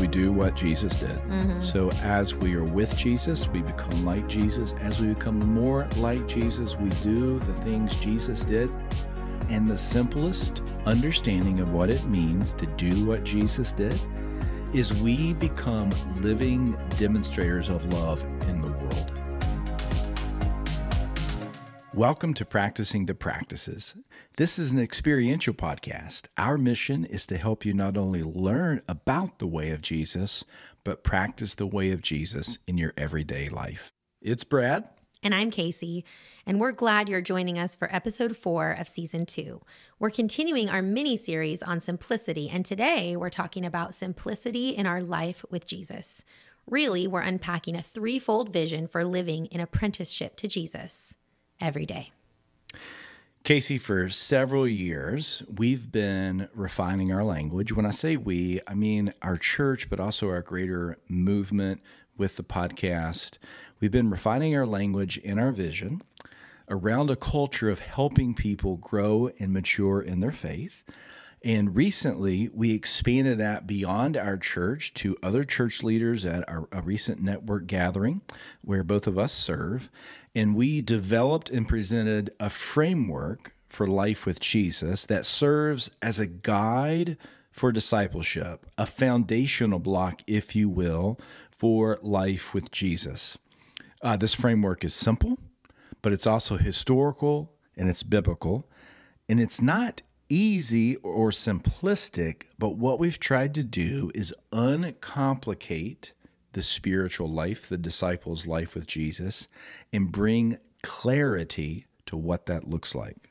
We do what Jesus did. Mm-hmm. So as we are with Jesus, we become like Jesus. As we become more like Jesus, we do the things Jesus did. And the simplest understanding of what it means to do what Jesus did is we become living demonstrators of love in the Welcome to Practicing the Practices. This is an experiential podcast. Our mission is to help you not only learn about the way of Jesus, but practice the way of Jesus in your everyday life. It's Brad. And I'm Casey, and we're glad you're joining us for episode four of season two. We're continuing our mini series on simplicity, and today we're talking about simplicity in our life with Jesus. Really, we're unpacking a threefold vision for living in apprenticeship to Jesus every day. Casey, for several years, we've been refining our language. When I say we, I mean our church, but also our greater movement with the podcast. We've been refining our language and our vision around a culture of helping people grow and mature in their faith. And recently, we expanded that beyond our church to other church leaders at our, a recent network gathering where both of us serve. And we developed and presented a framework for life with Jesus that serves as a guide for discipleship, a foundational block, if you will, for life with Jesus. Uh, this framework is simple, but it's also historical and it's biblical. And it's not easy or simplistic, but what we've tried to do is uncomplicate the spiritual life, the disciples' life with Jesus, and bring clarity to what that looks like.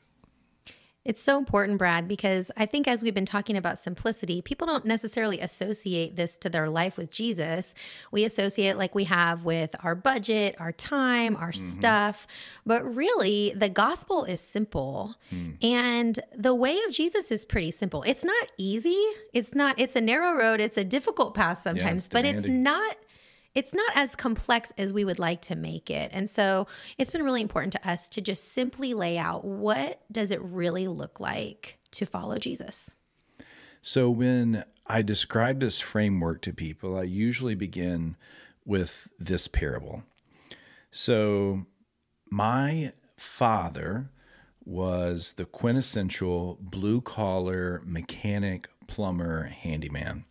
It's so important, Brad, because I think as we've been talking about simplicity, people don't necessarily associate this to their life with Jesus. We associate like we have with our budget, our time, our mm-hmm. stuff. But really, the gospel is simple. Hmm. And the way of Jesus is pretty simple. It's not easy. It's not, it's a narrow road. It's a difficult path sometimes, it's but it's not it's not as complex as we would like to make it. And so it's been really important to us to just simply lay out what does it really look like to follow Jesus. So when I describe this framework to people, I usually begin with this parable. So my father was the quintessential blue collar mechanic, plumber, handyman.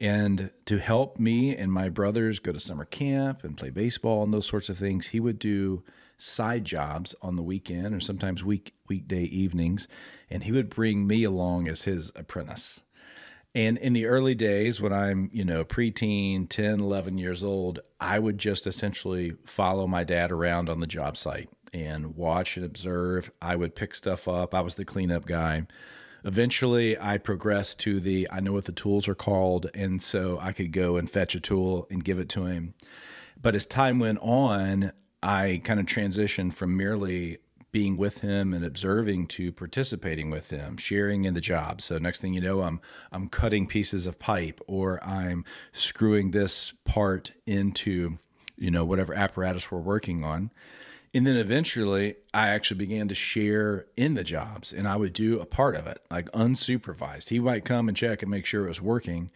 And to help me and my brothers go to summer camp and play baseball and those sorts of things, he would do side jobs on the weekend or sometimes week weekday evenings, and he would bring me along as his apprentice. And in the early days, when I'm, you know, preteen, 10, 11 years old, I would just essentially follow my dad around on the job site and watch and observe. I would pick stuff up. I was the cleanup guy. Eventually, I progressed to the I know what the tools are called, and so I could go and fetch a tool and give it to him. But as time went on, I kind of transitioned from merely being with him and observing to participating with him, sharing in the job. So next thing you know, I'm I'm cutting pieces of pipe or I'm screwing this part into, you know, whatever apparatus we're working on. And then eventually I actually began to share in the jobs and I would do a part of it, like unsupervised. He might come and check and make sure it was working.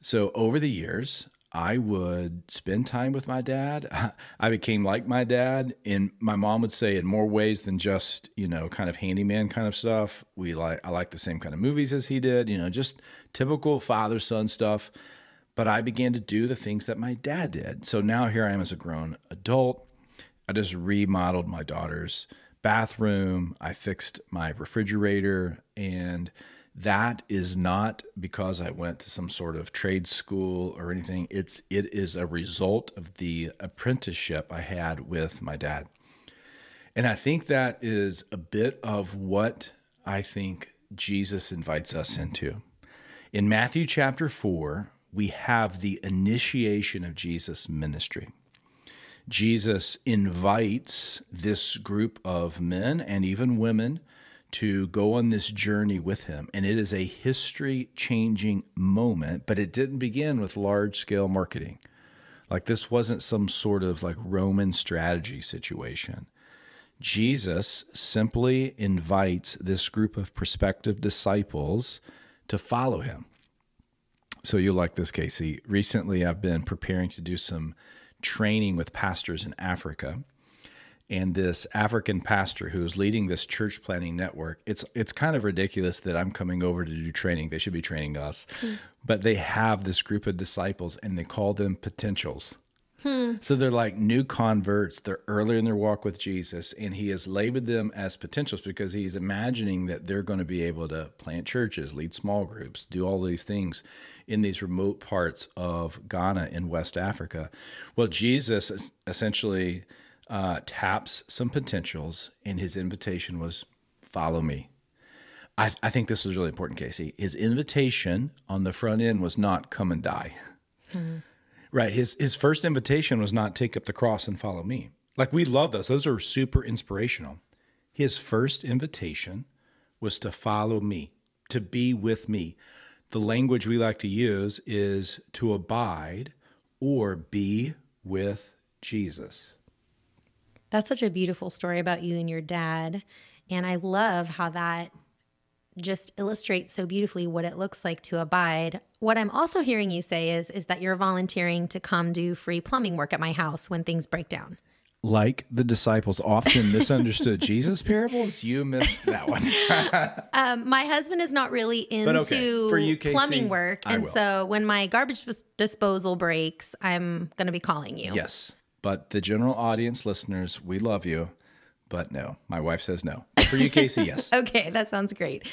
So over the years, I would spend time with my dad. I became like my dad, and my mom would say in more ways than just you know kind of handyman kind of stuff. We like I like the same kind of movies as he did, you know, just typical father son stuff. But I began to do the things that my dad did. So now here I am as a grown adult. I just remodeled my daughter's bathroom. I fixed my refrigerator and that is not because I went to some sort of trade school or anything. It's it is a result of the apprenticeship I had with my dad. And I think that is a bit of what I think Jesus invites us into. In Matthew chapter 4, we have the initiation of Jesus' ministry. Jesus invites this group of men and even women to go on this journey with him. And it is a history changing moment, but it didn't begin with large scale marketing. Like this wasn't some sort of like Roman strategy situation. Jesus simply invites this group of prospective disciples to follow him. So you'll like this, Casey. Recently, I've been preparing to do some training with pastors in Africa. And this African pastor who is leading this church planning network, it's it's kind of ridiculous that I'm coming over to do training. They should be training us. Hmm. But they have this group of disciples and they call them potentials. Hmm. So they're like new converts. They're earlier in their walk with Jesus, and he has labeled them as potentials because he's imagining that they're going to be able to plant churches, lead small groups, do all these things in these remote parts of Ghana in West Africa. Well, Jesus essentially uh, taps some potentials, and his invitation was, Follow me. I, I think this is really important, Casey. His invitation on the front end was not come and die. Right. His his first invitation was not take up the cross and follow me. Like we love those. Those are super inspirational. His first invitation was to follow me, to be with me. The language we like to use is to abide or be with Jesus. That's such a beautiful story about you and your dad. And I love how that just illustrates so beautifully what it looks like to abide. What I'm also hearing you say is is that you're volunteering to come do free plumbing work at my house when things break down. Like the disciples often misunderstood Jesus parables, you missed that one. Um, my husband is not really into okay. For you, Casey, plumbing work, I and will. so when my garbage disposal breaks, I'm going to be calling you. yes. But the general audience listeners, we love you. But no, my wife says no. For you, Casey, yes. Okay, that sounds great.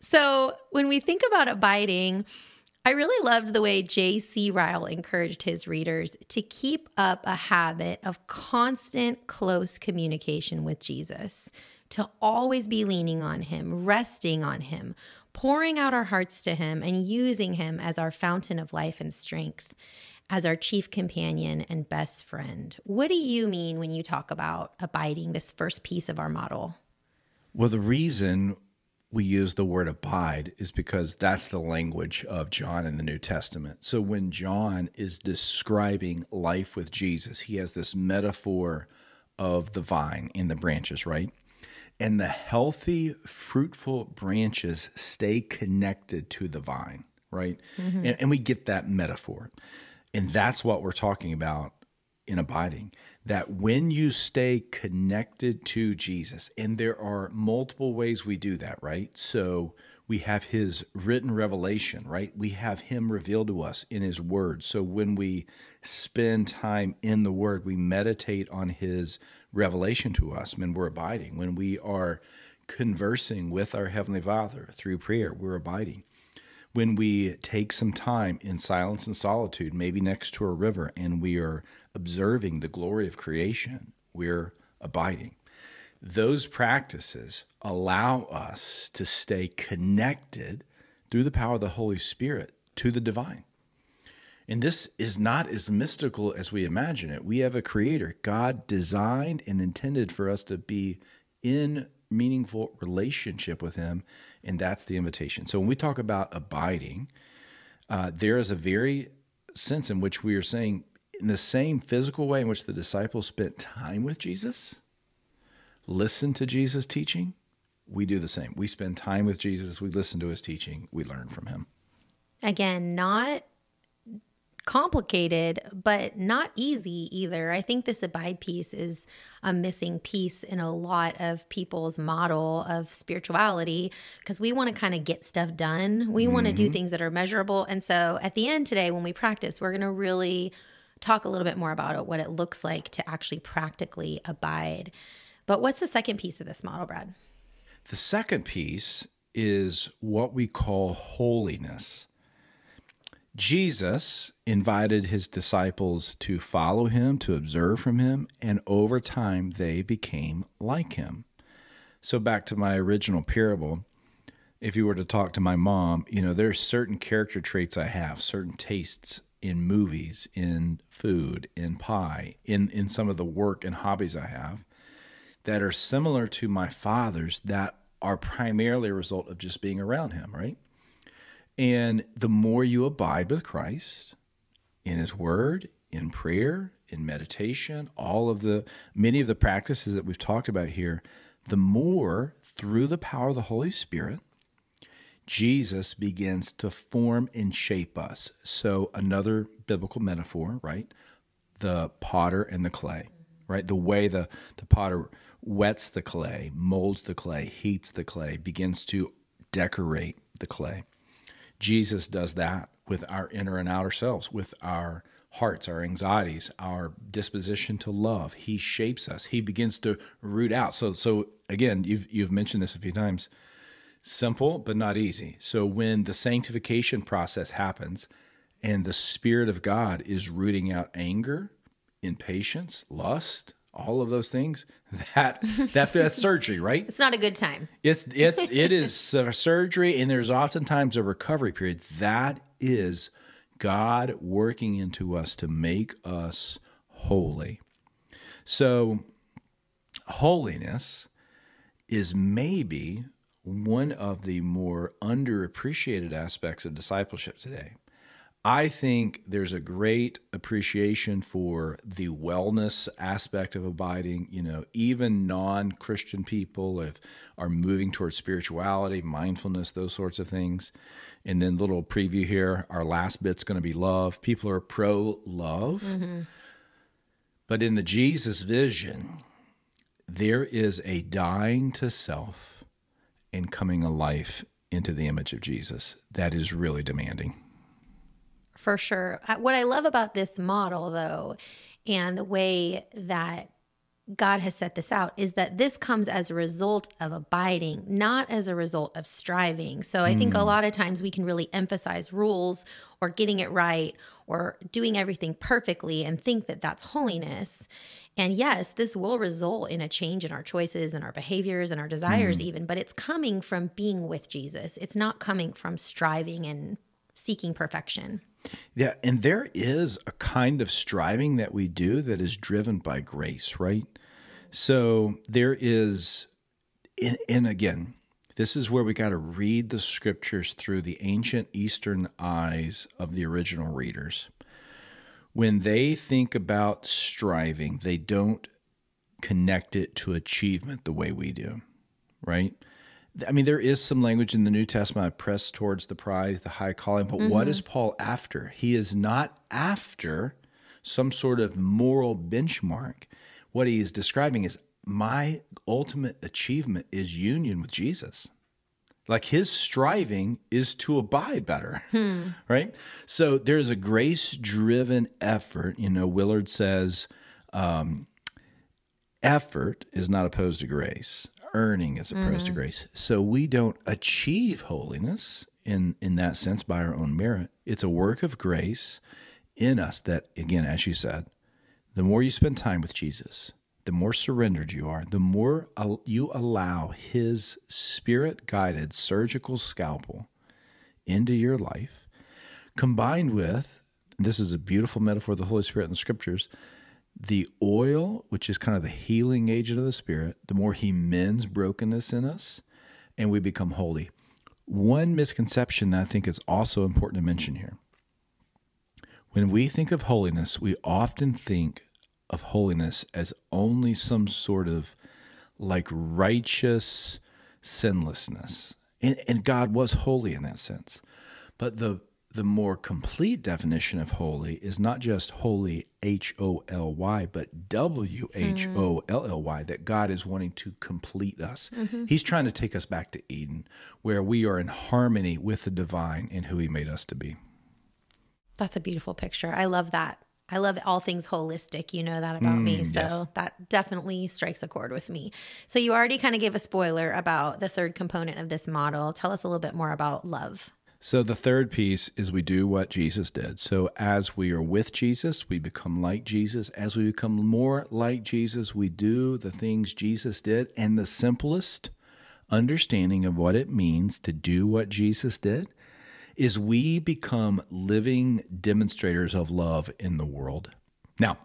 So, when we think about abiding, I really loved the way J.C. Ryle encouraged his readers to keep up a habit of constant, close communication with Jesus, to always be leaning on him, resting on him, pouring out our hearts to him, and using him as our fountain of life and strength, as our chief companion and best friend. What do you mean when you talk about abiding, this first piece of our model? Well, the reason we use the word abide is because that's the language of John in the New Testament. So when John is describing life with Jesus, he has this metaphor of the vine and the branches, right? And the healthy, fruitful branches stay connected to the vine, right? Mm-hmm. And, and we get that metaphor. And that's what we're talking about in abiding that when you stay connected to Jesus, and there are multiple ways we do that, right? So we have his written revelation, right? We have him revealed to us in his word. So when we spend time in the word, we meditate on his revelation to us when we're abiding. When we are conversing with our Heavenly Father through prayer, we're abiding when we take some time in silence and solitude, maybe next to a river, and we are observing the glory of creation, we're abiding. Those practices allow us to stay connected through the power of the Holy Spirit to the divine. And this is not as mystical as we imagine it. We have a creator. God designed and intended for us to be in meaningful relationship with him and that's the invitation. So when we talk about abiding uh, there is a very sense in which we are saying in the same physical way in which the disciples spent time with jesus listen to jesus teaching we do the same. We spend time with jesus we listen to his teaching we learn from him. Again, not complicated, but not easy either. I think this abide piece is a missing piece in a lot of people's model of spirituality because we want to kind of get stuff done. We want to do mm-hmm. things that are measurable. And so at the end today, when we practice, we're going to really talk a little bit more about it, what it looks like to actually practically abide. But what's the second piece of this model, Brad? The second piece is what we call holiness. Jesus invited his disciples to follow him, to observe from him, and over time they became like him. So, back to my original parable, if you were to talk to my mom, you know, there's certain character traits I have, certain tastes in movies, in food, in pie, in, in some of the work and hobbies I have that are similar to my father's that are primarily a result of just being around him, right? And the more you abide with Christ in his word, in prayer, in meditation, all of the many of the practices that we've talked about here, the more through the power of the Holy Spirit, Jesus begins to form and shape us. So, another biblical metaphor, right? The potter and the clay, right? The way the, the potter wets the clay, molds the clay, heats the clay, begins to decorate the clay. Jesus does that with our inner and outer selves, with our hearts, our anxieties, our disposition to love. He shapes us. He begins to root out. So so again, you've you've mentioned this a few times. Simple but not easy. So when the sanctification process happens and the spirit of God is rooting out anger, impatience, lust, all of those things, that that that's surgery, right? It's not a good time. It's it's it is surgery and there's oftentimes a recovery period. That is God working into us to make us holy. So, holiness is maybe one of the more underappreciated aspects of discipleship today. I think there's a great appreciation for the wellness aspect of abiding. You know, even non Christian people have, are moving towards spirituality, mindfulness, those sorts of things. And then, little preview here our last bit's going to be love. People are pro love. Mm-hmm. But in the Jesus vision, there is a dying to self and coming a life into the image of Jesus that is really demanding for sure. What I love about this model, though, and the way that God has set this out is that this comes as a result of abiding, not as a result of striving. So I mm. think a hmm. lot of times we can really emphasize rules or getting it right or doing everything perfectly and think that that's holiness. And yes, this will result in a change in our choices and our behaviors and our desires, mm. even, but it's coming from being with Jesus. It's not coming from striving and seeking perfection. Yeah, and there is a kind of striving that we do that is driven by grace, right? So there is, and again, this is where we got to read the scriptures through the ancient Eastern eyes of the original readers. When they think about striving, they don't connect it to achievement the way we do, right? I mean, there is some language in the New Testament, I press towards the prize, the high calling, but mm-hmm. what is Paul after? He is not after some sort of moral benchmark. What he is describing is my ultimate achievement is union with Jesus. Like his striving is to abide better, hmm. right? So there's a grace driven effort. You know, Willard says, um, effort is not opposed to grace earning as opposed mm-hmm. to grace. So we don't achieve holiness in in that sense by our own merit. It's a work of grace in us that again as you said, the more you spend time with Jesus, the more surrendered you are, the more you allow his spirit guided surgical scalpel into your life combined with this is a beautiful metaphor of the Holy Spirit in the scriptures the oil, which is kind of the healing agent of the Spirit, the more He mends brokenness in us and we become holy. One misconception that I think is also important to mention here when we think of holiness, we often think of holiness as only some sort of like righteous sinlessness. And, and God was holy in that sense. But the the more complete definition of holy is not just holy H O L Y, but W H O L L Y, that God is wanting to complete us. Mm-hmm. He's trying to take us back to Eden, where we are in harmony with the divine and who He made us to be. That's a beautiful picture. I love that. I love all things holistic. You know that about mm, me. So yes. that definitely strikes a chord with me. So you already kind of gave a spoiler about the third component of this model. Tell us a little bit more about love. So the third piece is we do what Jesus did. So as we are with Jesus, we become like Jesus. As we become more like Jesus, we do the things Jesus did. And the simplest understanding of what it means to do what Jesus did is we become living demonstrators of love in the world. Now,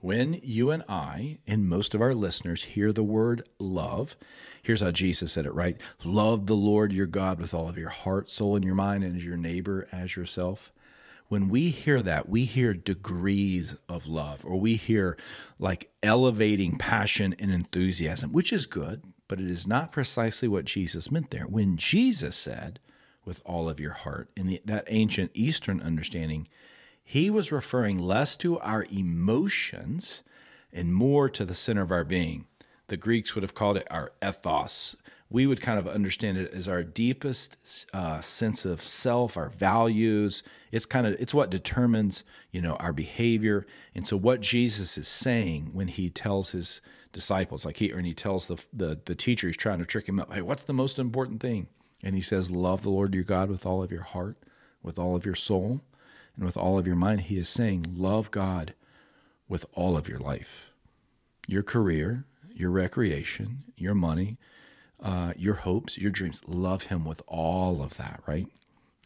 when you and I and most of our listeners hear the word love, here's how Jesus said it, right? Love the Lord your God with all of your heart, soul, and your mind, and your neighbor as yourself. when we hear that, we hear degrees of love, or we hear like elevating passion and enthusiasm, which is good, but it is not precisely what Jesus meant there. When Jesus said, with all of your heart, in the, that ancient Eastern understanding, he was referring less to our emotions and more to the center of our being. The Greeks would have called it our ethos, we would kind of understand it as our deepest uh, sense of self, our values. It's kind of it's what determines you know our behavior. And so what Jesus is saying when he tells his disciples, like he and he tells the the the teacher he's trying to trick him up, hey, what's the most important thing? And he says, love the Lord your God with all of your heart, with all of your soul, and with all of your mind. He is saying, love God with all of your life, your career, your recreation, your money uh, your hopes, your dreams. Love Him with all of that, right?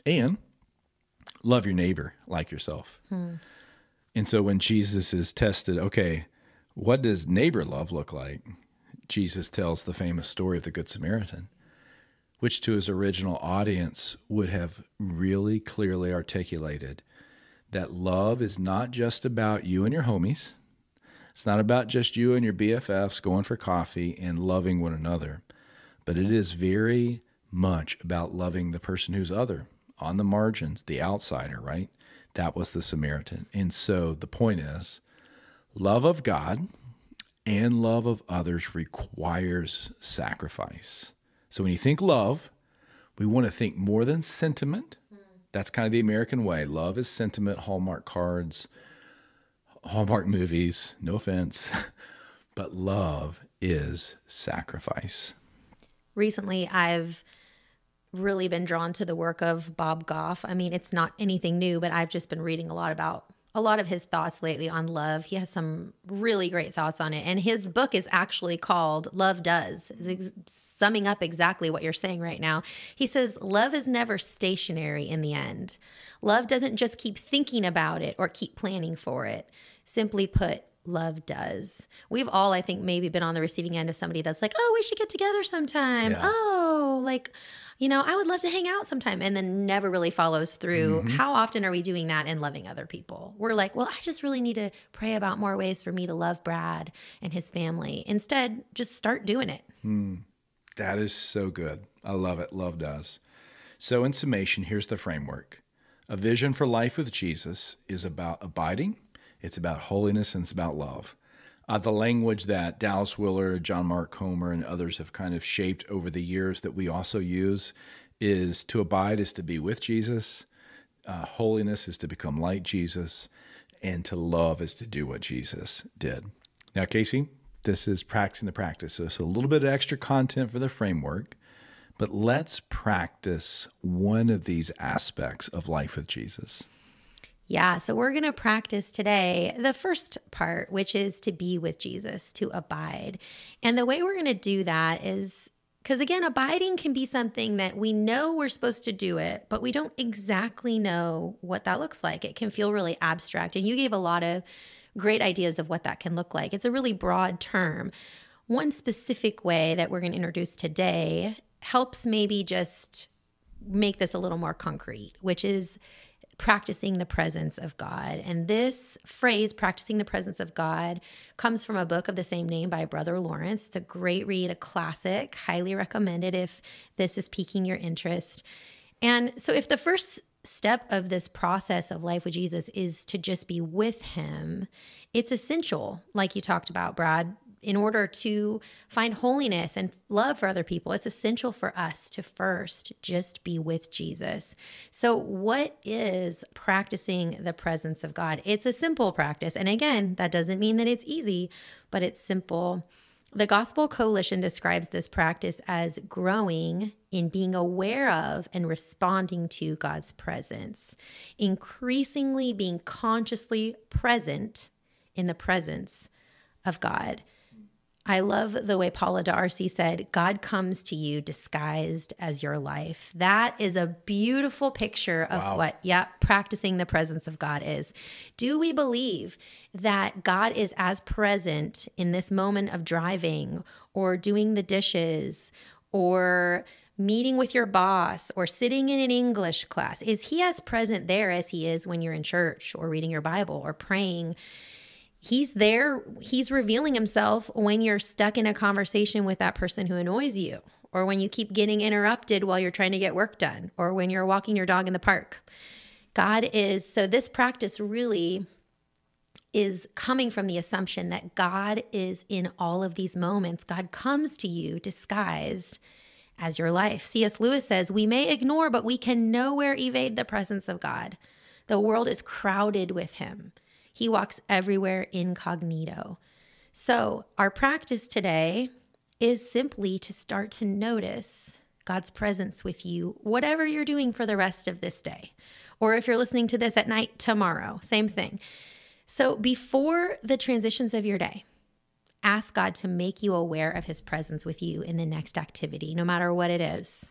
And love your neighbor like yourself. Hmm. And so when Jesus is tested, okay, what does neighbor love look like? Jesus tells the famous story of the Good Samaritan, which to his original audience would have really clearly articulated that love is not just about you and your homies. It's not about just you and your BFFs going for coffee and loving one another but it is very much about loving the person who's other on the margins, the outsider, right? That was the Samaritan. And so the point is love of God and love of others requires sacrifice. So when you think love, we want to think more than sentiment. That's kind of the American way. Love is sentiment, Hallmark cards, Hallmark movies, no offense. but love is sacrifice recently I've really been drawn to the work of Bob Goff. I mean, it's not anything new, but I've just been reading a lot about a lot of his thoughts lately on love. He has some really great thoughts on it. And his book is actually called Love Does, ex- summing up exactly what you're saying right now. He says, Love is never stationary in the end. Love doesn't just keep thinking about it or keep planning for it. Simply put, love does. We've all, I think, maybe been on the receiving end of somebody that's like, oh, we should get together sometime. Yeah. Oh, like, you know, I would love to hang out sometime. And then never really follows through. Mm-hmm. How often are we doing that and loving other people? We're like, well, I just really need to pray about more ways for me to love Brad and his family. Instead, just start doing it. Mm, that is so good. I love it. Love does. So, in summation, here's the framework. A vision for life with Jesus is about abiding it's about holiness and it's about love. Uh, the language that Dallas Willard, John Mark Comer, and others have kind of shaped over the years that we also use is to abide is to be with Jesus, uh, holiness is to become like Jesus, and to love is to do what Jesus did. Now, Casey, this is practicing the practice. So, so a little bit of extra content for the framework, but let's practice one of these aspects of life with Jesus. Yeah, so we're going to practice today the first part, which is to be with Jesus, to abide. And the way we're going to do that is because, again, abiding can be something that we know we're supposed to do it, but we don't exactly know what that looks like. It can feel really abstract. And you gave a lot of great ideas of what that can look like. It's a really broad term. One specific way that we're going to introduce today helps maybe just make this a little more concrete, which is practicing the presence of God. And this phrase, practicing the presence of God, comes from a book of the same name by Brother Lawrence. It's a great read, a classic, highly recommended if this is piquing your interest. And so, if the first step of this process of life with Jesus is to just be with Him, it's essential, like you talked about, Brad, in order to find holiness and love for other people, it's essential for us to first just be with Jesus. So, what is practicing the presence of God? It's a simple practice. And again, that doesn't mean that it's easy, but it's simple. The Gospel Coalition describes this practice as growing in being aware of and responding to God's presence, increasingly being consciously present in the presence of God. I love the way Paula D'Arcy said, God comes to you disguised as your life. That is a beautiful picture of wow. what, yeah, practicing the presence of God is. Do we believe that God is as present in this moment of driving or doing the dishes or meeting with your boss or sitting in an English class? Is he as present there as he is when you're in church or reading your Bible or praying? He's there, he's revealing himself when you're stuck in a conversation with that person who annoys you, or when you keep getting interrupted while you're trying to get work done, or when you're walking your dog in the park. God is, so this practice really is coming from the assumption that God is in all of these moments. God comes to you disguised as your life. C.S. Lewis says, We may ignore, but we can nowhere evade the presence of God. The world is crowded with him. He walks everywhere incognito. So, our practice today is simply to start to notice God's presence with you, whatever you're doing for the rest of this day. Or if you're listening to this at night tomorrow, same thing. So, before the transitions of your day, ask God to make you aware of his presence with you in the next activity, no matter what it is.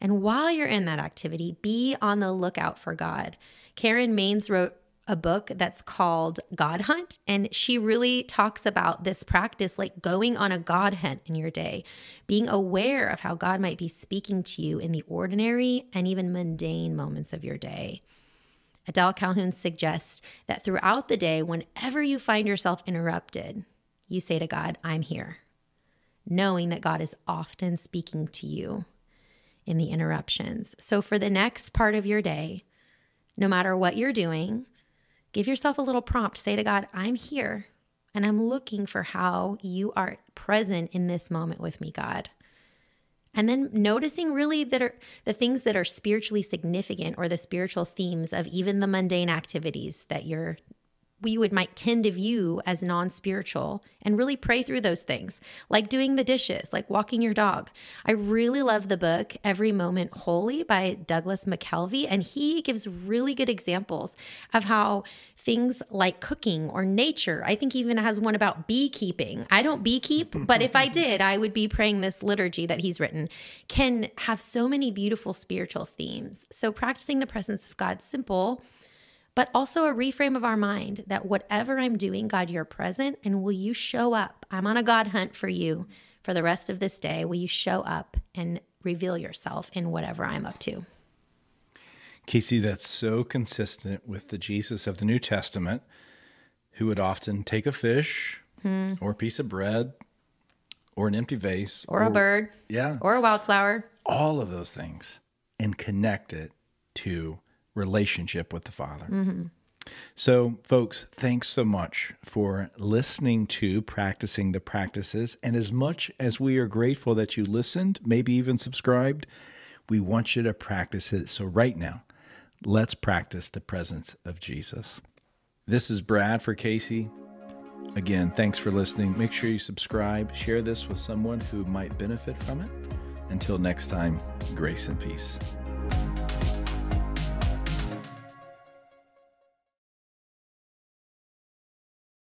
And while you're in that activity, be on the lookout for God. Karen Mains wrote a book that's called God Hunt, and she really talks about this practice like going on a God hunt in your day, being aware of how God might be speaking to you in the ordinary and even mundane moments of your day. Adele Calhoun suggests that throughout the day, whenever you find yourself interrupted, you say to God, I'm here, knowing that God is often speaking to you in the interruptions. So, for the next part of your day, no matter what you're doing, give yourself a little prompt. Say to God, I'm here and I'm looking for how you are present in this moment with me, God. And then noticing really that are the things that are spiritually significant or the spiritual themes of even the mundane activities that you're we would might tend to view as non-spiritual and really pray through those things like doing the dishes like walking your dog. I really love the book every moment holy by douglas mckelvey and he gives really good examples of how things like cooking or nature i think he even has one about beekeeping. I don't beekeep but if i did i would be praying this liturgy that he's written can have so many beautiful spiritual themes. So practicing the presence of god simple but also a reframe of our mind that whatever I'm doing, God, you're present and will you show up? I'm on a God hunt for you for the rest of this day. Will you show up and reveal yourself in whatever I'm up to? Casey, that's so consistent with the Jesus of the New Testament, who would often take a fish hmm. or a piece of bread or an empty vase or, or a bird. Yeah. Or a wildflower. All of those things and connect it to relationship with the Father. Mm-hmm. So, folks, thanks so much for listening to Practicing the Practices. And as much as we are grateful that you listened, maybe even subscribed, we want you to practice it. So, right now, let's practice the presence of Jesus. This is Brad for Casey. Again, thanks for listening. Make sure you subscribe, share this with someone who might benefit from it. Until next time, grace and peace.